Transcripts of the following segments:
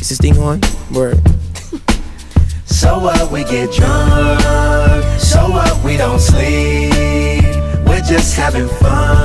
Is this thing on? Word. so what? We get drunk. So what? We don't sleep. We're just having fun.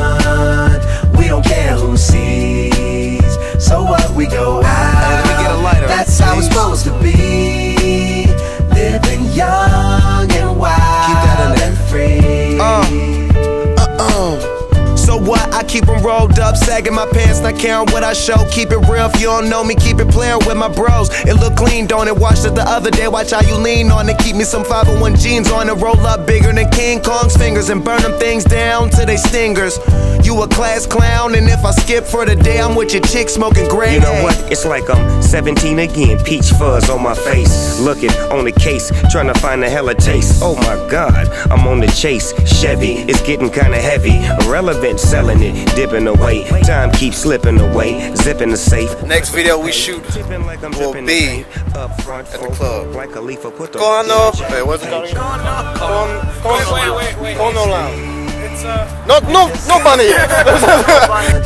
What? I keep them rolled up, sagging my pants, not caring what I show. Keep it real, if you don't know me, keep it playing with my bros. It look clean, don't it? Watched it the other day, watch how you lean on it. Keep me some 501 jeans on it, roll up bigger than King Kong's fingers and burn them things down to they stingers. You a class clown, and if I skip for the day, I'm with your chick smoking gray. You know what? It's like I'm 17 again. Peach fuzz on my face. Looking on the case, trying to find a hella taste. Oh my god, I'm on the chase. Chevy, it's getting kinda heavy. Irrelevant, selling it, dipping away. Time keeps slipping away. Zipping the safe. Next video we shoot Tipping like I'm will dripping be the Up front, at the folk, club. Like a leaf, put the Kono. Wait, what's it called? Kono. Kono. Kono Lounge. It's uh. No, no, no bunny. We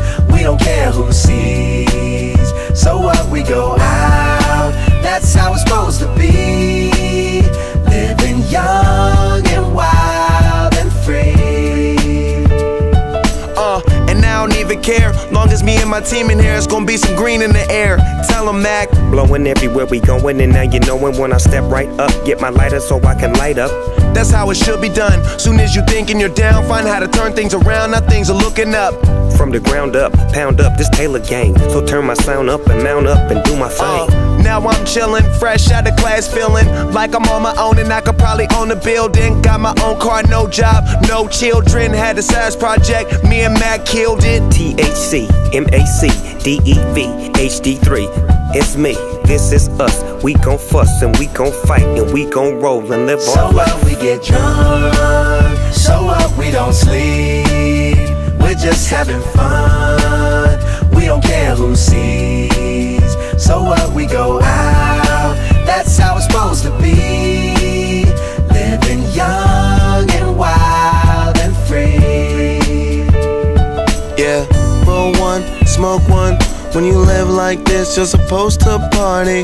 and I don't even care. Long as me and my team in here, it's gonna be some green in the air. Tell 'em, Mac. Blowing everywhere we going, and now you knowin' when I step right up. Get my lighter so I can light up. That's how it should be done. Soon as you thinking you're down, find how to turn things around. Now things are looking up. From the ground up, pound up this Taylor gang. So turn my sound up and mount up and do my Uh, thing. Now I'm chillin', fresh out of class, feeling like I'm on my own and I could probably own a building. Got my own car, no job, no children. Had a size project, me and Mac killed it. THC, MAC, DEV, HD3. It's me, this is us. We gon' fuss and we gon' fight and we gon' roll and live So our life. what? We get drunk. So what? We don't sleep. We're just having fun. We don't care who sees. So what? We go out. That's how it's supposed to be. Living young and wild and free. Yeah, roll one, smoke one. When you live like this, you're supposed to party.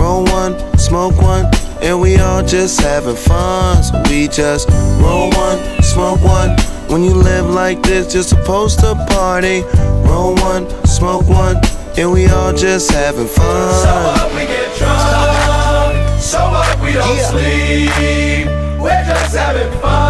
Roll one, smoke one, and we all just having fun. So we just roll one, smoke one. When you live like this, you're supposed to party. Roll one, smoke one, and we all just having So fun. what? We get drunk. So what? We don't sleep. We're just having fun. And we don't